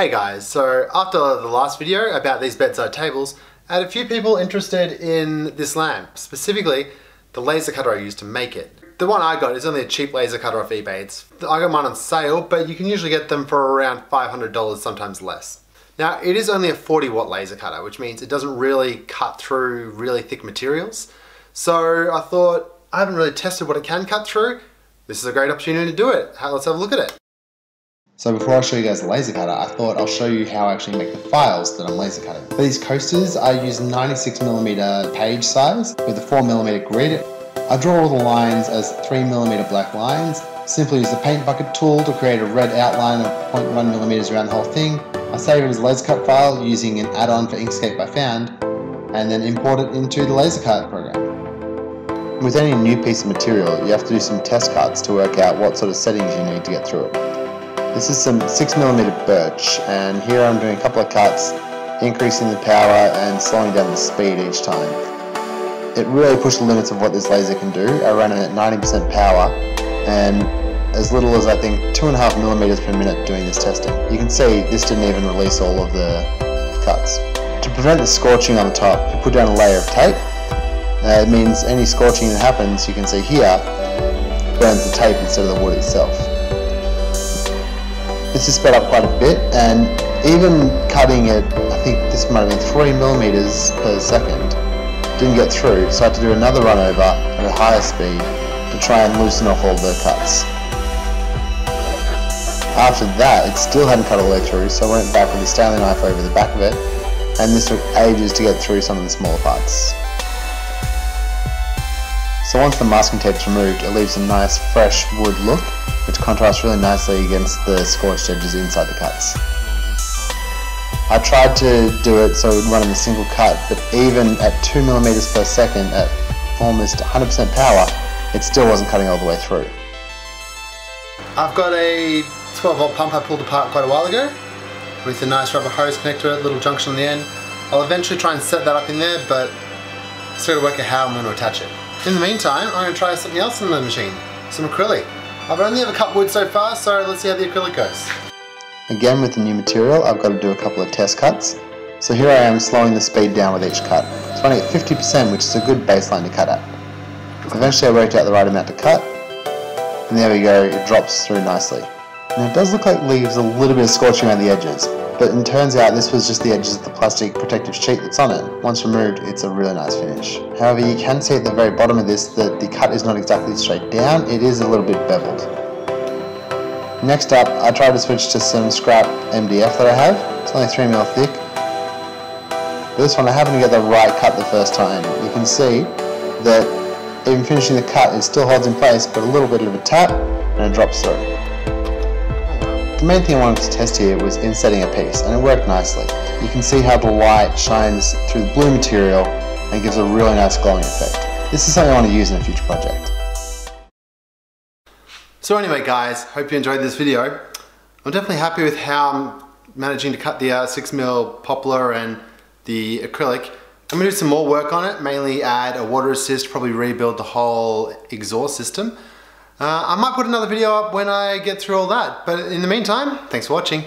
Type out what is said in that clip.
Hey guys, so after the last video about these bedside tables, I had a few people interested in this lamp, specifically the laser cutter I used to make it. The one I got is only a cheap laser cutter off eBay. It's, I got mine on sale, but you can usually get them for around $500, sometimes less. Now, it is only a 40 watt laser cutter, which means it doesn't really cut through really thick materials. So I thought, I haven't really tested what it can cut through. This is a great opportunity to do it. Let's have a look at it. So before I show you guys the laser cutter, I thought I'll show you how I actually make the files that I'm laser cutting. For these coasters, I use 96mm page size with a 4mm grid. I draw all the lines as 3mm black lines, simply use the paint bucket tool to create a red outline of 0.1mm around the whole thing. I save it as a laser cut file using an add-on for Inkscape I found, and then import it into the laser cut program. With any new piece of material, you have to do some test cuts to work out what sort of settings you need to get through it. This is some 6mm birch and here I'm doing a couple of cuts, increasing the power and slowing down the speed each time. It really pushed the limits of what this laser can do. I ran it at 90% power and as little as I think 2.5 millimeters per minute doing this testing. You can see this didn't even release all of the cuts. To prevent the scorching on the top, I put down a layer of tape. Uh, it means any scorching that happens, you can see here, burns the tape instead of the wood itself. This is sped up quite a bit and even cutting it, I think this might have been 3 millimeters per second, didn't get through so I had to do another run over at a higher speed to try and loosen off all the cuts. After that, it still hadn't cut all the way through, so I went back with a Stanley knife over the back of it, and this took ages to get through some of the smaller parts. So once the masking tape is removed, it leaves a nice fresh wood look, which contrasts really nicely against the scorched edges inside the cuts. I tried to do it so it would run in a single cut, but even at 2mm per second at almost 100% power, it still wasn't cutting all the way through. I've got a 12 volt pump I pulled apart quite a while ago with a nice rubber hose connector, a little junction on the end. I'll eventually try and set that up in there, but still to work out how I'm going to attach it. In the meantime, I'm going to try something else in the machine, some acrylic. I've only ever cut wood so far, so let's see how the acrylic goes. Again with the new material, I've got to do a couple of test cuts. So here I am slowing the speed down with each cut. It's running at 50%, which is a good baseline to cut at. Eventually I worked out the right amount to cut, and there we go, it drops through nicely. Now it does look like leaves a little bit of scorching around the edges, but it turns out this was just the edges of the plastic protective sheet that's on it. Once removed, it's a really nice finish. However, you can see at the very bottom of this that the cut is not exactly straight down, it is a little bit beveled. Next up, I tried to switch to some scrap MDF that I have. It's only 3mm thick. But this one I happened to get the right cut the first time. You can see that even finishing the cut, it still holds in place, but a little bit of a tap and it drops through. The main thing I wanted to test here was insetting a piece, and it worked nicely. You can see how the light shines through the blue material and gives a really nice glowing effect. This is something I want to use in a future project. So anyway guys, hope you enjoyed this video. I'm definitely happy with how I'm managing to cut the uh, 6mm poplar and the acrylic. I'm going to do some more work on it, mainly add a water assist, probably rebuild the whole exhaust system. Uh, I might put another video up when I get through all that, but in the meantime, thanks for watching.